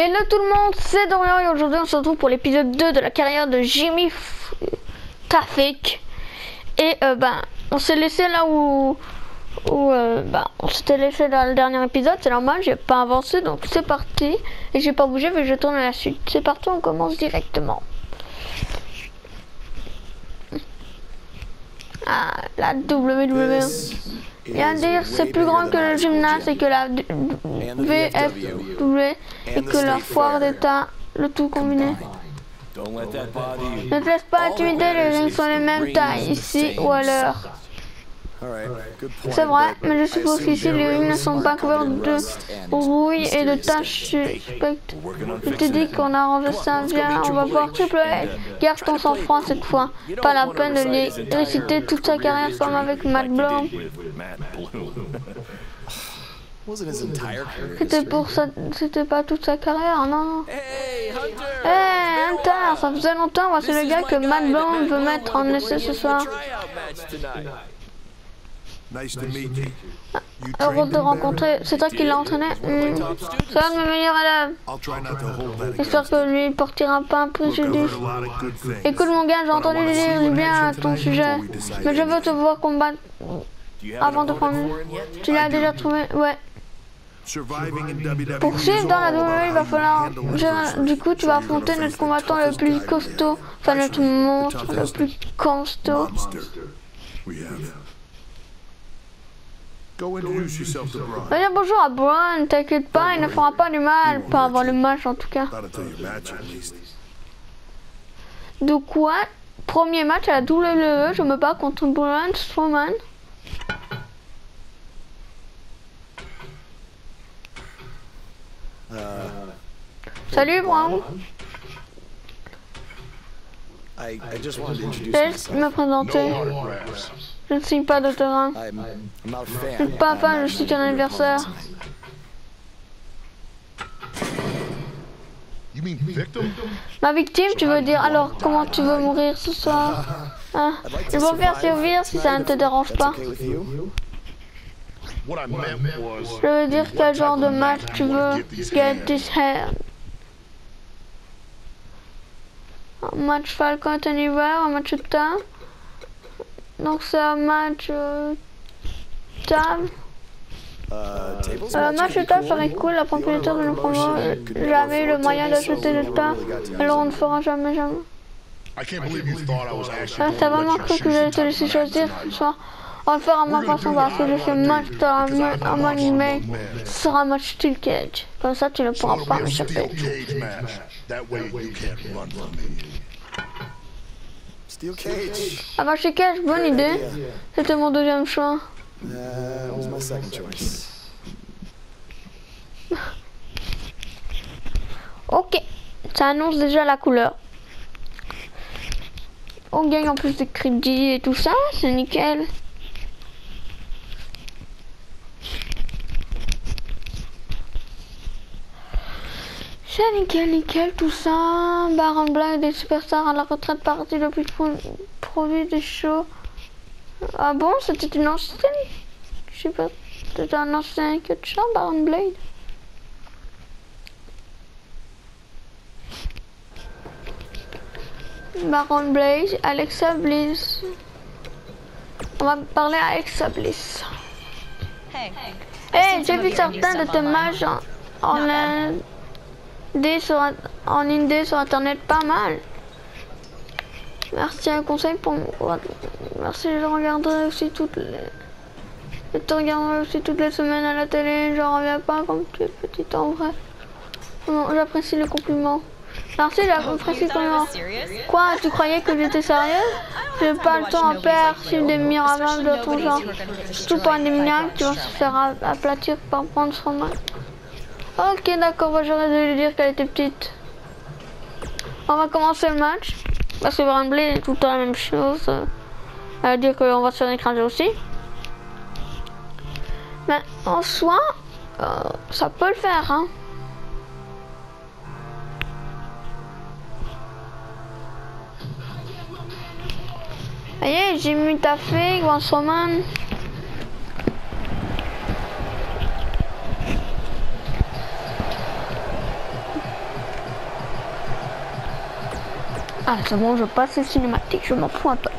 Hello tout le monde, c'est Dorian et aujourd'hui on se retrouve pour l'épisode 2 de la carrière de Jimmy F-. Et euh, ben, on s'est laissé là où, où euh, ben, on s'était laissé dans le dernier épisode, c'est normal, j'ai pas avancé donc c'est parti. Et j'ai pas bougé mais je tourne à la suite. C'est parti, on commence directement. Ah, la WWE. Il y a à dire c'est plus grand que le gymnase et que la VFW et que la foire d'état, le tout combiné. Ne te laisse pas intimider, les rings sont les mêmes tailles ici ou ailleurs. C'est vrai, mais je suppose qu'ici les rings ne sont pas couverts de rouille et de taches suspectes. Je te dis qu'on a arrangé ça, viens, on va voir Triple. Garde ton sang-froid cette fois. Pas la peine de lui réciter toute sa carrière comme avec Matt Bloom. C'était pour ça, c'était pas toute sa carrière, non, hey! Hé, Hunter, ça faisait longtemps, voici le gars que Matt Bloom veut mettre en essai ce soir. Tryout match tonight. Nice to meet you. You Heureux de rencontrer, c'est toi qui l'as entraîné Hmm. C'est un de mes meilleurs élèves. J'espère que lui il portera pas un préjudice. Écoute mon gars, j'ai entendu dire du bien à ton sujet. Mais je veux te voir combattre avant an de prendre. Tu l'as déjà trouvé Ouais. Surviving in WWE Pour suivre dans la WWE, il va falloir. je-. Du coup, tu vas affronter notre combattant le plus costaud. Enfin, notre monstre le plus costaud. Go introduce yourself to bonjour à Braun, t'inquiète pas, il ne fera pas du mal. Pas avant le match en tout cas. Not until your match, at least. De quoi Premier match à la WWE, je me bats contre Braun Strowman. Salut Braun, I, I just wanted to introduce laisse myself. me présenter. Je ne signe pas d'autographe. I'm, I'm not a Je suis pas fan, je suis ton anniversaire. Ma victime, tu veux dire alors comment tu veux mourir ce soir Hein? Ils vont faire survivre si ça ne te dérange pas. Je veux dire quel genre de match tu veux. Un match Falcon et Anywhere, un match table. Donc c'est un match euh, table. Uh, tables Euh, match match table serait cool, la propriétaire de nos promotions jamais eu le moyen d'acheter de table. Alors on ne fera jamais jamais. I can't believe you thought I was actually Ah, t'as vraiment cru que j'allais te laisser match choisir tonight. ce soir On va le faire à ma façon parce que je fais match dans un make. Ce sera un match steel cage. Comme ça tu ne pourras pas a steel m'échapper. cage match. That way you can't run from me. Steel cage. Ah bah chez cage, bonne idée. C'était mon deuxième choix. Uh, choice. Ok, ça annonce déjà la couleur. On gagne en plus de crédit et tout ça, c'est nickel. C'est nickel, nickel, tout ça. Baron Black des superstars à la retraite parti depuis le pro- produit des shows. Ah bon, c'était une ancienne? Je sais pas, c'était un ancien catcheur, Baron Blade. Baron Blaze, Alexa Bliss. On va parler à Alexa Bliss. Hey, j'ai vu certains de tes matchs en, en indé sur, en indé sur internet pas mal. Merci, un conseil pour moi. Merci, je regarderai aussi toutes les. Je te regarderai aussi toutes les semaines à la télé. Je reviens pas comme tu es petite en vrai. J'apprécie les compliments. Merci, j'apprécie les compliments. Quoi, tu croyais que j'étais sérieux J'ai pas le temps à perdre sur des miracles de ton genre. Surtout pour un déminable qui va se faire aplatir par prendre son main. Ok, d'accord, bah, j'aurais dû lui dire qu'elle était petite. On va commencer le match. Parce que Brambley est tout le temps la même chose. Euh, Elle va dire qu'on va se faire écraser aussi. Mais en soi, euh, ça peut le faire, hein. Voyez, j'ai mis ta fille, Grand Roman. Ah, c'est bon, je passe les cinématiques, je m'en fous un peu.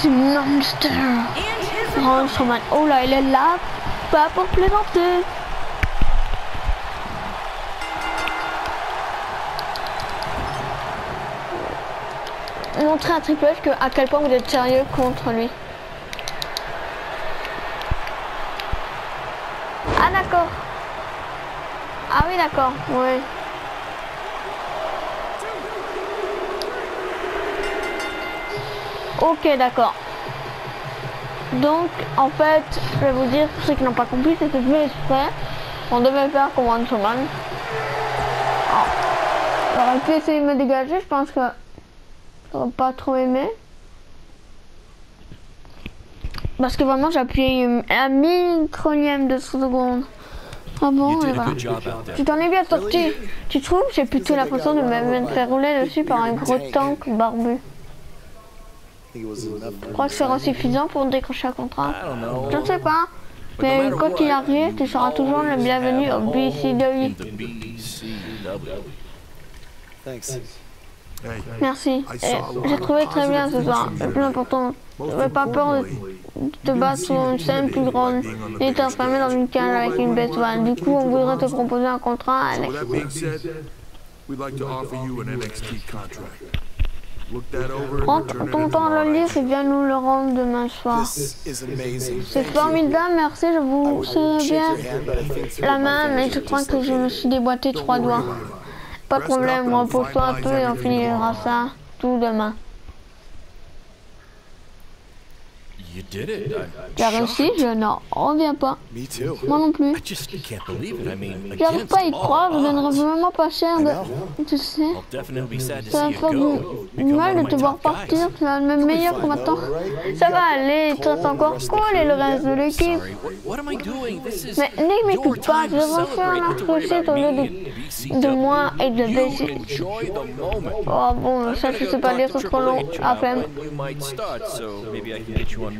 The Monster. Strowman. Oh là, il est là, pas pour plaisanter. Montrer à Triple H à quel point vous êtes sérieux contre lui. Ah d'accord. Ah oui d'accord, oui. Ok d'accord. Donc en fait, je vais vous dire pour ceux qui n'ont pas compris, c'était fait exprès. On devait faire comme One Showman. Oh. J'aurais pu essayer de me dégager, je pense que j'aurais pas trop aimé. Parce que vraiment j'ai appuyé un micronième de seconde. Ah bon, You et did a voilà. good job out there. Tu t'en es bien sorti. Tu trouves J'ai plutôt l'impression de me faire rouler dessus par un gros tank barbu. Je crois que c'est suffisant pour décrocher un contrat. Je ne sais pas. Mais quand il arrive, tu seras toujours le bienvenu au BCW. Thanks. Merci. Et J'ai trouvé très bien ce soir. Le plus important, n'avais pas peur de te battre sur une scène plus grande et t'enfermer dans une cage avec une bête van. Du coup, on voudrait te proposer un contrat à so Alex. that being said, we'd like to offer you an NXT contract. Look that over Prends ton temps à le lire et viens nous le rendre demain soir. C'est formidable, merci, je vous serre bien la main, mais je crois que je me suis déboîté trois doigts. Pas de problème, repose-toi un peu et on finira ça tout demain. You did it. I'm Tu as réussi, je n'en reviens pas. Me too. Moi non plus. I just can't believe it. I mean, J'arrive pas à y croire, je donnerais vraiment pas cher I de... Tu sais, ça va faire mal de te voir partir, tu es un de mes meilleurs combattants. Ça va aller, toi t'es encore cool et le reste de l'équipe. Mais m'écoute pas, je worry recette about au lieu de, de moi et de moment. Oh bon, ça je sais pas c'est trop long. À peine.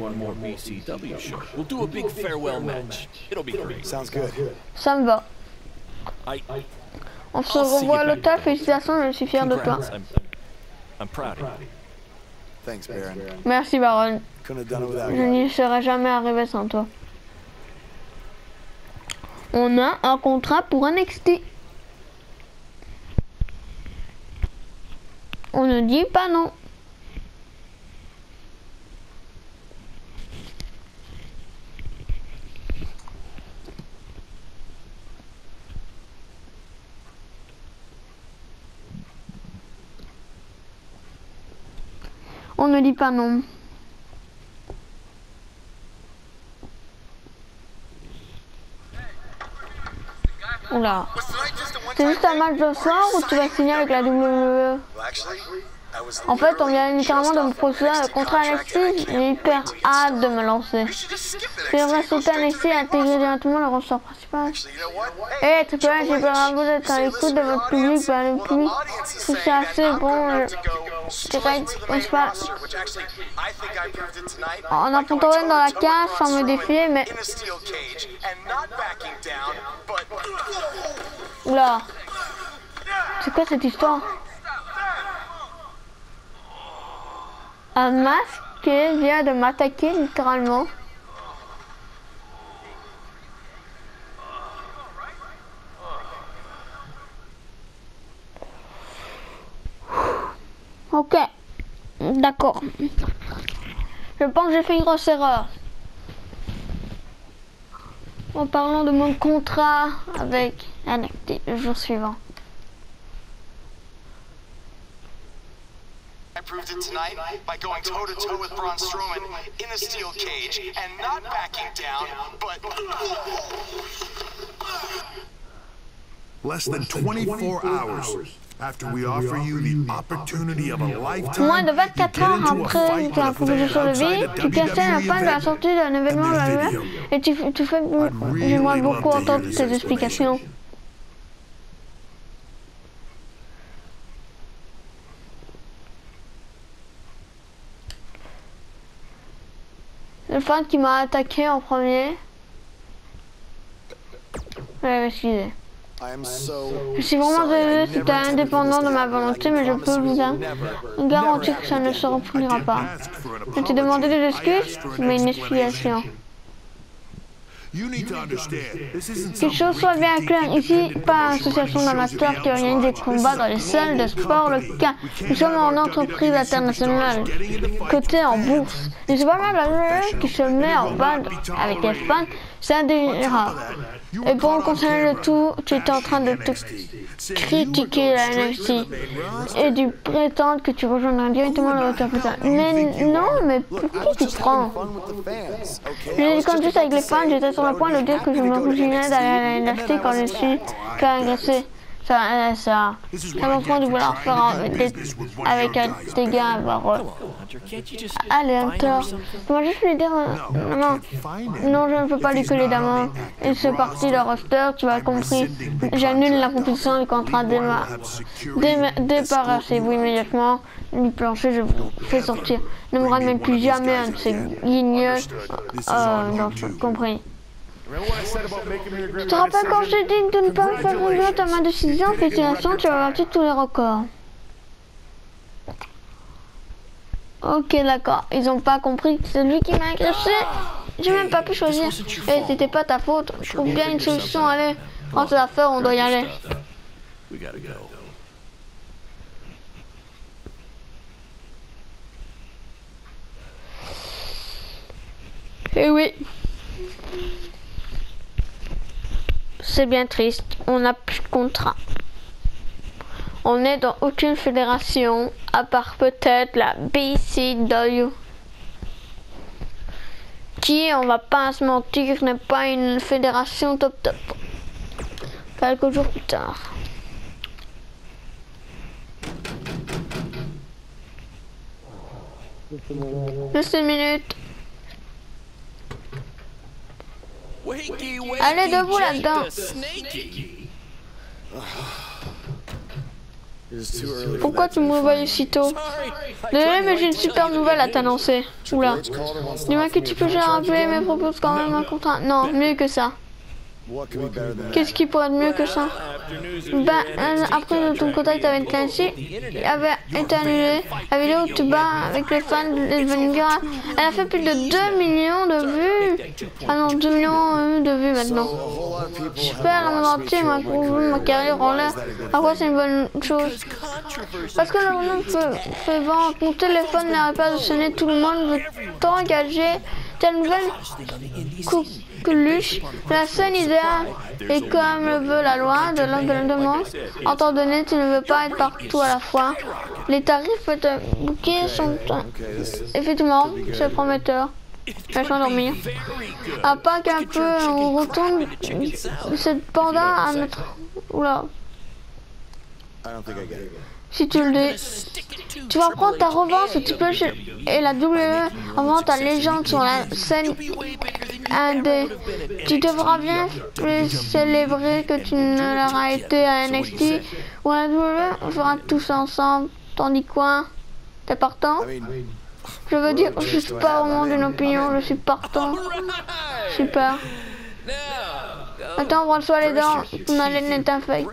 One more BCW show. We'll do a big farewell match. It'll be great. Sounds good. Ça me va. I On se revoit back. l'hôtel, félicitations, je suis fier de toi. I'm, I'm proud of you. Thanks, Baron. Merci Baron, Couldn't have done it without je you. n'y serais jamais arrivé sans toi. On a un contrat pour NXT. On ne dit pas non. On ne dit pas non. Oula. C'est juste un match de soir ou tu vas signer avec la WWE En fait, on vient littéralement de me proposer un contrat NXT. J'ai hyper hâte de me lancer. J'aimerais sauter NXT et intégrer directement le ressort principal. Eh, Triple H, j'ai pas vous d'être à l'écoute de votre public, bah, le public, c'est assez bon, direct, principal. En Owen dans la cage sans me défier, mais a Oula. C'est quoi cette histoire? Un masque vient de m'attaquer littéralement. Ok. D'accord. Je pense que j'ai fait une grosse erreur. En parlant de mon contrat avec NXT le jour suivant. Proved it tonight by going toe to toe with Braun Strowman in a steel cage and not backing down, but Less than 24 hours after we offer you the opportunity of a lifetime, Moins de 24 get heures into a après fight que la with a fan proposition de outside vie, a tu cassais la WWE fin de la event. sortie d'un événement And de la this WWE video. et tu, tu fais... J'aimerais beaucoup to hear entendre this tes explications. le fan qui m'a attaqué en premier. Ouais, excusez. Je suis vraiment désolé, c'était indépendant de ma volonté, mais je peux vous garantir que ça ne se reproduira pas. Je t'ai demandé des excuses, mais une explication. Que les choses soient bien claires, ici, pas promotion association d'amateurs qui organise des combats dans les salles de sport company. local. We can't Nous sommes en entreprise internationale, cotée en bourse. Et c'est pas mal la WWE qui se met en bande avec les fans, c'est indésirable. Et pour concerner le tout, tu étais en train de te critiquer la NXT et de prétendre que tu rejoindras directement le tard. Mais non, mais pourquoi tu prends? Je quand juste avec les fans, j'étais sur le point de dire que je me refugnais d'aller à la NXT quand je suis fait agresser. Ça, euh, ça, ça de vouloir faire avec des, avec euh, des gars, Allez, Hunter, her something? moi juste lui dire, euh, non, non, je ne peux pas lui coller d'amant. Et c'est parti le roster, tu as compris. J'annule la compétition du contrat débarrassez-vous immédiatement du plancher, je vous fais sortir. Ne me ramène plus jamais un de ces guignols. Euh, non, compris. Tu te rappelles quand je t'ai dit de ne pas me faire regretter ta ma décision Félicitations, tu as battu tous les records. Ok, d'accord. Ils ont pas compris que c'est lui qui m'a agressé. J'ai même pas pu choisir. Et c'était pas ta faute. Je trouve bien une solution. Allez, prends tes affaires, on doit y aller. Eh oui. C'est bien triste. On n'a plus de contrat. On n'est dans aucune fédération, à part peut-être la BCW. Qui, on va pas se mentir, n'est pas une fédération top top. Quelques jours plus tard. Juste une minute. Allez, debout là-dedans. Pourquoi tu me réveilles aussitôt Sorry. I Désolé, mais j'ai une super nouvelle à t'annoncer. Oula. Dis-moi que tu peux rappeler, mais propose quand même un contrat. Non, mieux que ça. Qu'est-ce qui pourrait être mieux que ça? Ben, après ton contact avec il avait été annulé. La vidéo où tu bats avec les fans de Venga, elle a fait plus de 2 millions de vues. Ah non, 2 millions euh, de vues maintenant. Super, me entier m'a trouvé ma carrière en l'air. Quoi c'est une bonne chose Parce que le monde fait vendre, mon téléphone n'arrête pas de sonner, tout le monde veut t'engager. Telle nouvelle coqueluche, la scène idéale. Et comme le veut la loi de l'engagement, en temps donné, tu ne veux pas être partout à la fois. Les tarifs de bouquet sont effectivement, c'est prometteur. Vais dormir. À part qu'un peu, on retourne cette panda à notre... Oula, I don't think I get it. Si tu le dis. Tu vas prendre ta revanche et la WWE avant ta légende sur la scène Tu devras bien plus célébrer que tu ne l'auras été à NXT ou à la WWE. On fera tout ça ensemble. T'en dis quoi T'es partant? Je veux dire, je suis pas vraiment d'une opinion, je suis partant. Super. Attends, brosse-toi les dents. Ton haleine est infecte.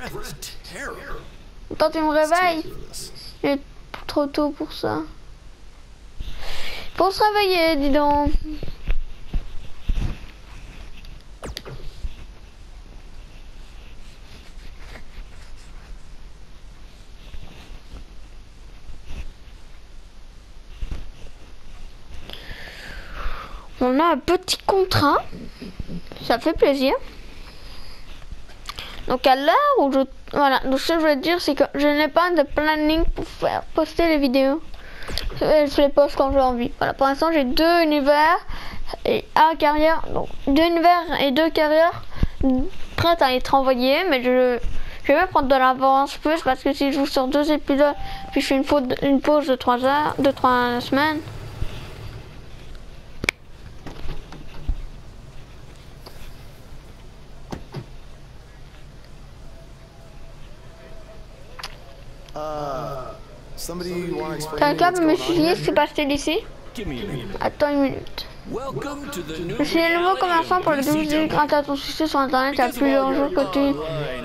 Attends, tu me réveilles Il est trop tôt pour ça. Pour se réveiller, dis donc. On a un petit contrat. Ça fait plaisir. Donc à l'heure où je... Voilà, donc ce que je veux dire, c'est que je n'ai pas de planning pour faire poster les vidéos. Euh, Je les poste quand j'ai envie. Voilà, pour l'instant j'ai deux univers et un carrière. Donc deux univers et deux carrières prêtes à être envoyées, mais je... Je vais prendre de l'avance plus parce que si je joue sur deux épisodes, puis je fais une, pause de trois heures, de trois semaines, somebody want to explain to me quelqu'un what's peut me suivre here? ce qui s'est passé d'ici Give me a minute. Attends une minute. Welcome to the new Si les nouveaux commerçants pour le DVD grâce à ton succès sur internet il y a plusieurs jours que tu,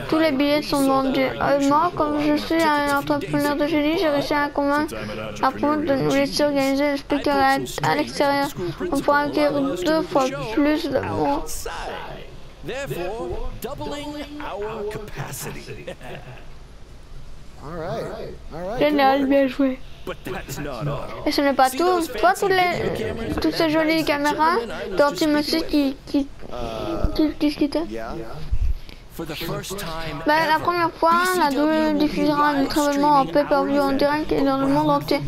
tous les billets sont vendus. Euh, moi, comme je suis un entrepreneur de génie, j'ai réussi à convaincre la promote de nous laisser organiser le spectacle à, à l'extérieur. On pourra accueillir deux fois plus outside. Therefore, doubling our capacity. Génial, bien joué. But that's not all. Et ce n'est pas tout. Toi, toutes, les, toutes ces jolies caméras d'Optimus qui, qui, qui, qui the first time Bah, la première fois, la double diffusera notre événement en pay-per-view en direct et dans le monde entier.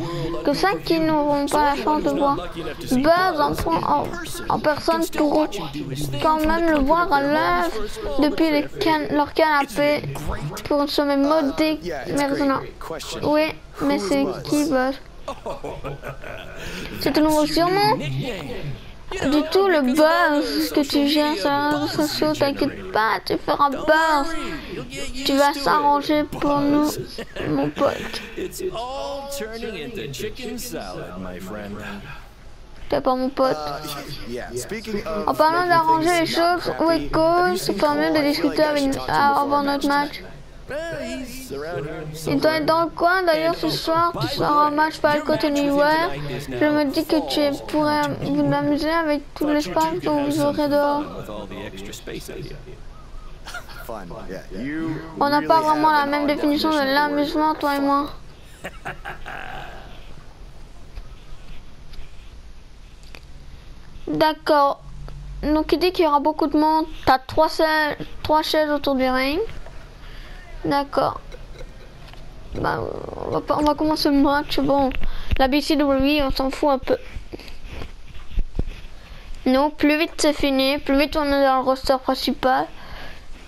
Que ceux qui n'auront pas la chance de voir Buzz en, en, en personne pourront quand même le voir à l'œuvre depuis les can- leur canapé pour une somme modique Yeah, mais it's great. raisonnable. great. Question. Oui, mais c'est qui Buzz? C'est un nouveau surnom Du tout le buzz que tu gères sur les réseaux sociaux, t'inquiète pas, tu feras buzz. Tu vas s'arranger pour nous, mon pote. it's all turning into chicken salad, my friend. T'es pas mon pote. Uh, yeah. Speaking of. En parlant d'arranger les choses, où est Cole C'est pas mieux de discuter avec, avant notre match Il doit être dans le coin, d'ailleurs ce soir tu seras au match Falco Anywhere. Je me dis que tu pourrais vous amuser avec tout l'espace que vous aurez dehors. On n'a pas vraiment la même définition de l'amusement, toi et moi. D'accord. Donc il dit qu'il y aura beaucoup de monde. T'as trois, trois chaises autour du ring. D'accord. Bah, on va, commencer le match. Bon, la BCW, on s'en fout un peu. Non, plus vite c'est fini. Plus vite on est dans le roster principal.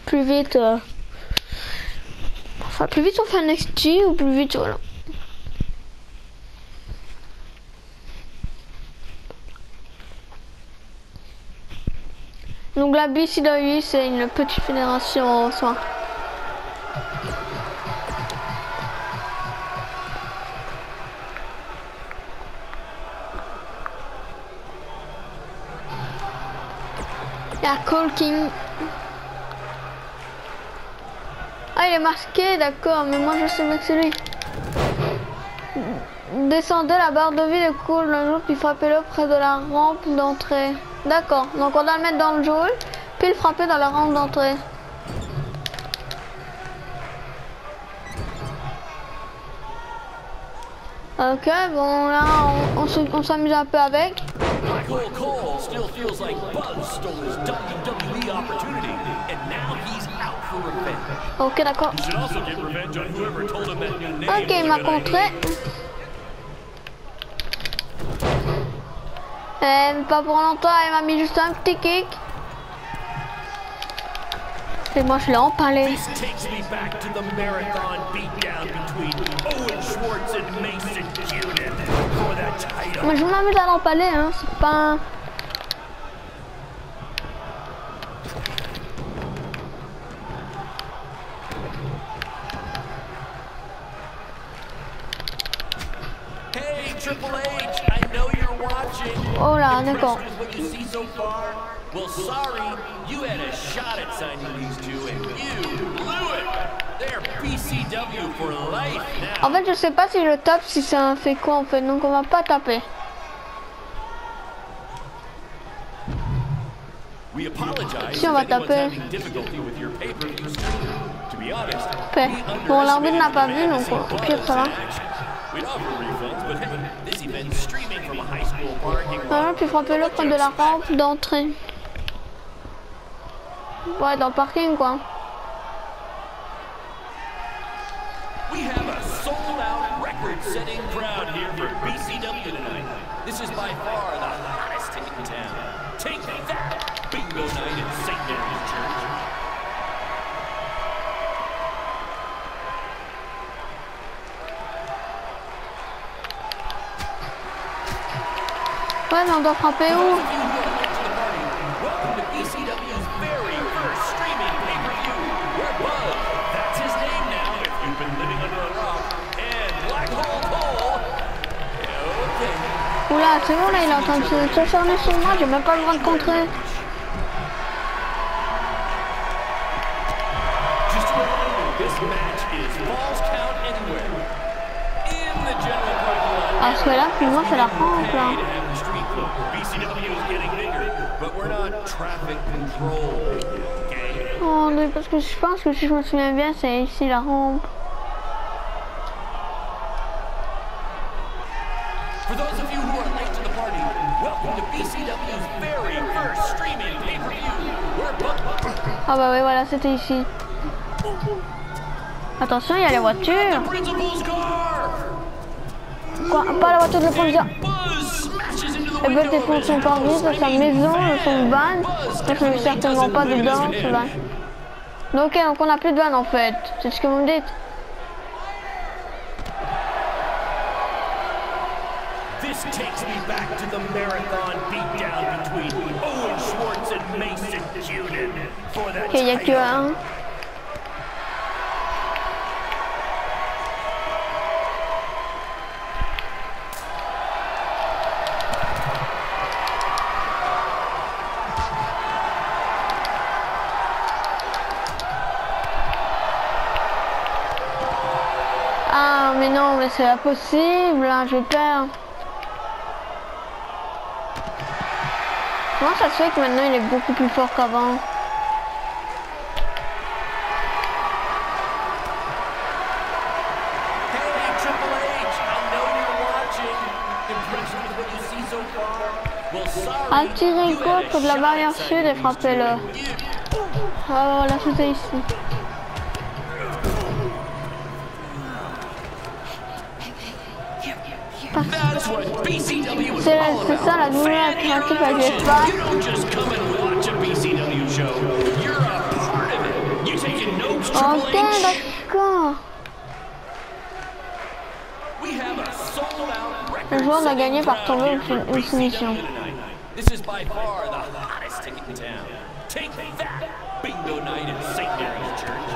Plus vite. euh, Enfin, plus vite on fait un NXT ou plus vite voilà. Donc la BCW c'est une petite fédération en soi. Cole King. Ah, il est masqué, d'accord, mais moi je sais bien que c'est lui. Descendez la barre de vie de Cole un jour, puis frappez-le près de la rampe d'entrée. D'accord, donc on doit le mettre dans le joule, puis le frapper dans la rampe d'entrée. Ok, bon là on s'amuse un peu avec. Cole Cole still feels like Buzz stole his WWE opportunity, and now he's out for revenge. Ok, d'accord. Should also get revenge on whoever told him that new name. Ok, il m'a contré. Euh, pas pour longtemps, il m'a mis juste un petit kick. Et moi je l'ai empalé. This takes me back to the marathon beatdown between Owen Schwartz and Mason Mais je m'amuse à l'empaler, hein, c'est pas un... Hey, Triple H, I know you're watching. Oh là, d'accord. Well, sorry, you had a shot at signing these two, and you blew it. They're BCW for life now. En fait, je sais pas si je tape, si ça fait quoi en fait, donc on va pas taper. We apologize Si, on va taper. we Bon, l'arbitre n'a pas vu, donc au pire, ça va. Buzz in action. We'd offer refunds, but hey, this event's streaming from a high school parking lot. Voilà, puis frapper-le près de la rampe d'entrée. Ouais, dans le parking quoi. We have a sold-out, record-setting crowd here for BCW tonight. This is by far the hottest ticket in town. Take that, bingo night at St. Mary's Church. Ouais, mais on doit frapper où If you are late to the party, welcome to BCW's very first streaming pay-per-view. Where Buzz, that's his name now if you've been living under a rock, and Black Hole Cole. Okay, Oula, c'est bon là, il est en train de se- s'acharner sur moi, j'ai même pas le droit de contrer. Parce que là, pour moi, c'est la Pay là. Oh, mais parce que je pense que si je me souviens bien, c'est ici la rampe. Ah bah oui, voilà, c'était ici. Attention, il y a les voitures. Quoi Pas la voiture de le the Elle veut défoncer son pare-brise sa maison, de son van. Je ne certainement pas dedans, ce van. Donc, ok, donc on n'a plus de van en fait. C'est ce que vous me dites. N'y a que un. Ah, mais non, mais c'est impossible, hein, je perds. Comment ça se fait que maintenant il est beaucoup plus fort qu'avant Hey, Triple H, I know you're watching. Impressed with what you see so far? Well, sorry. Attirez you quoi had a contre la shot barrière inside sud et the frappez-le. You- Ah voilà, c'était ici. That's what BCW is C'est all c'est about. ça la nouvelle Fan alternative avec les interaction. fans. You don't just come and watch a BCW show. You're a part of it. You taking notes, Triple Ok, d'accord. A Le joueur doit gagner par tomber une soumission. This is by far the hottest ticket in town. Take that, bingo night at St. Mary's Church.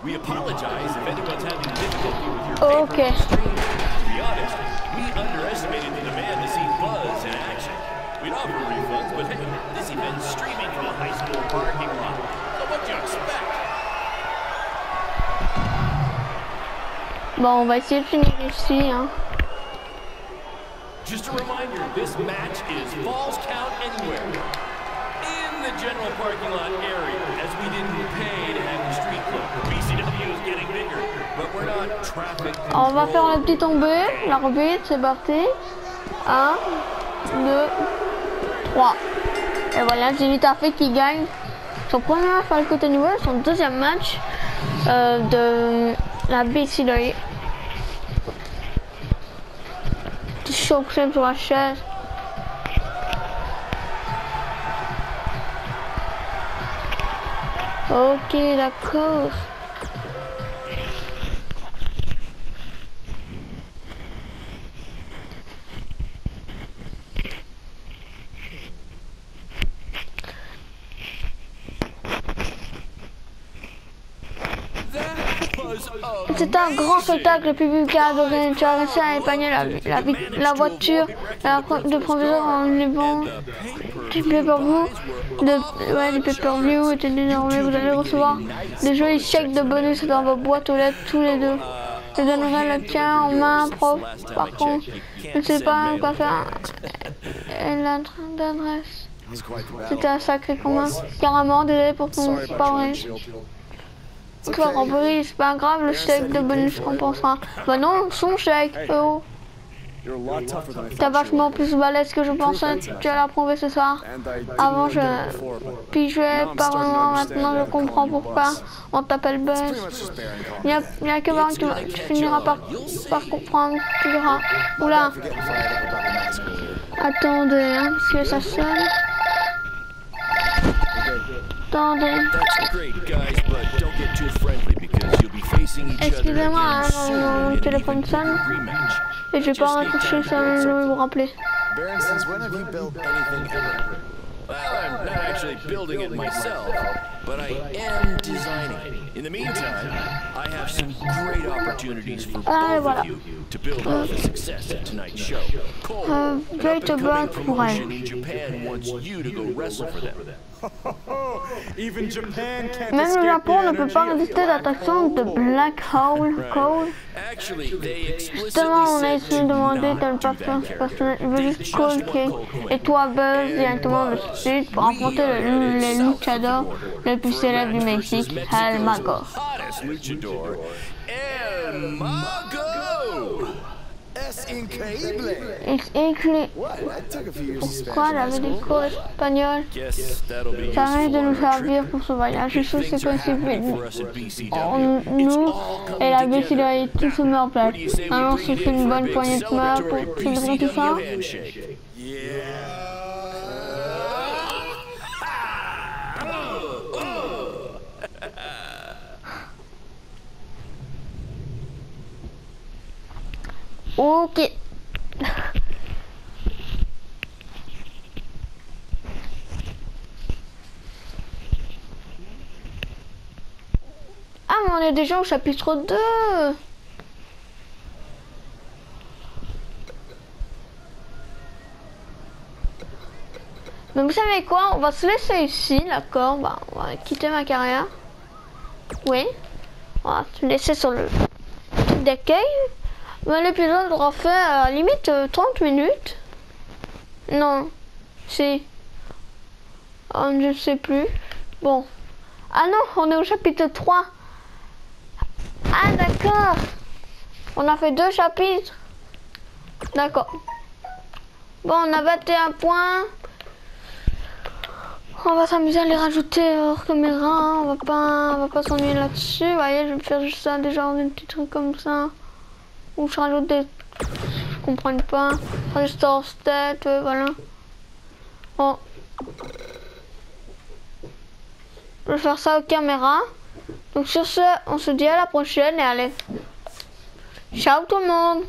We apologize if anyone's having difficulty with your Okay. pay-per-view stream. To be honest, we underestimated the demand to see Buzz in action. We'd offer refunds, but hey, this event's streaming from a high school parking lot. Bon, on va essayer de finir ici. Hein. Just a reminder, this match is Falls Count Anywhere. In the general parking lot area, as we didn't pay to have the street closed. BCW is getting bigger, but we're not traffic on va faire control. le petit tombé, l'arbitre, c'est parti. 1, 2, 3. Et voilà, Jimmy Taffet qui gagne son premier match par le côté niveau, son deuxième match euh, de la BCW. Petit choc sur la chaise. Ok, d'accord. That was a C'était un grand spectacle, le public a adoré. Tu as réussi à épargner la, voiture de proviseur en élevant du pay-per-view. De, ouais, du pay-per-view était désormais. Vous allez recevoir des jolis chèques de bonus dans vos boîtes aux lettres tous les deux. Je donnerai le tien en main propre. Par contre, je ne sais pas quoi faire. Et battle. C'était un sacré combat. Carrément, désolé pour ton Sorry c'est pas c'est grave, le chèque de bonus compensera. Bah non, son chèque, oh. T'as vachement plus balèze que je pensais. Tu vas l'approuver ce soir. Avant, je pigeais pas vraiment. Maintenant, je comprends pourquoi on t'appelle Buzz. Il y a, il y a que Baron qui va- tu finiras par, par comprendre. Tu verras. Oula, attendez, hein, parce que ça sonne. Attendez. That's great, guys, but don't get too friendly because you'll be facing each other Excusez-moi, hein, mon téléphone sonne. Et je vais pas raccrocher ça, je vais vous rappeler. Well, I'm not actually building it myself, but I am designing it. In the meantime, I have some great opportunities for Ah, both voilà. of you to build off the success of tonight's show. Cole, Euh, an Great up-and-coming Black pourrait. promotion in Japan wants you to go wrestle for them. Even Japan can't Même le Japon the ne peut pas résister l'attraction de Black Hole explicitly Justement, on a essayé to de demander not de ne do pas that faire ce character. personnage. Il veut juste want King et toi Buzz directement Buzz, suite pour affronter le, les luchadors le plus célèbre du Mexique, luchador, El Mago. Years to spend. Quoi, j'avais des cours de nous servir pour ce voyage? Je c'est nous et la tout se en place. Alors in une bonne poignée de pour tout. Ok. Ah, mais on est déjà au chapitre 2. Mais vous savez quoi? On va se laisser ici, d'accord? Bah, On va quitter ma carrière. Oui. On va se laisser sur le d'accueil. Mais l'épisode aura fait à la limite euh, 30 minutes. Non. Si. Oh, je ne sais plus. Bon. Ah non, on est au chapitre 3. Ah d'accord. On a fait deux chapitres. D'accord. Bon, on a 21 points. On va s'amuser à les rajouter hors caméra. On va pas, on va pas s'ennuyer là-dessus. Vous voyez, je vais faire juste ça, déjà des petits trucs comme ça. Ou je rajoute des... Je comprends pas. Hors tête, euh, voilà. Bon. Je vais faire ça aux caméras. Donc sur ce, on se dit à la prochaine et allez. Ciao tout le monde